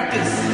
practice.